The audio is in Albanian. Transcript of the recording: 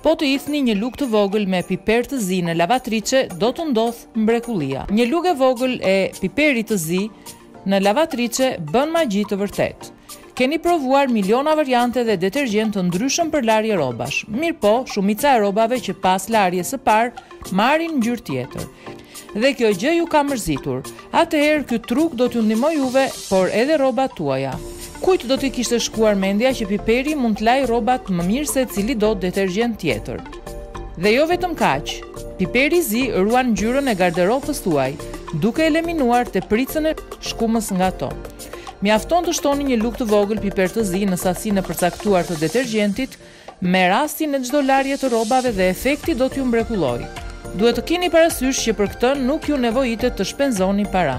Po të hidhni një lugë të vogël me piper të zi në lavatriçe, do të ndodhë mbrekullia. Një lugë e vogël e piperit të zi, Në lavatriçe bën magji të vërtetë. Keni provuar miliona variante dhe detergjentë të ndryshëm për larje rrobash, mirëpo shumica e rrobave që pas larjes së parë marrin ngjyrë tjetër. Dhe kjo gjë ju ka mërzitur. Atëherë ky truk do t'ju ndihmojë juve, por edhe rrobat tuaja. Kujt do t'i kishte shkuar mendja që piperi mund të lajë rrobat më mirë se cilido detergjent tjetër? Dhe jo vetëm kaq, piperi i zi ruan ngjyrën e garderobës tuaj, duke eliminuar tepricën e shkumës nga ato. Mjafton të shtoni një lugë të vogël piper të zi në sasinë e përcaktuar të detergjentit me rastin e çdo larje të rrobave dhe efekti do t'ju mbrekullojë. Duhet të keni parasysh që për këtë nuk ju nevojitet të shpenzoni para.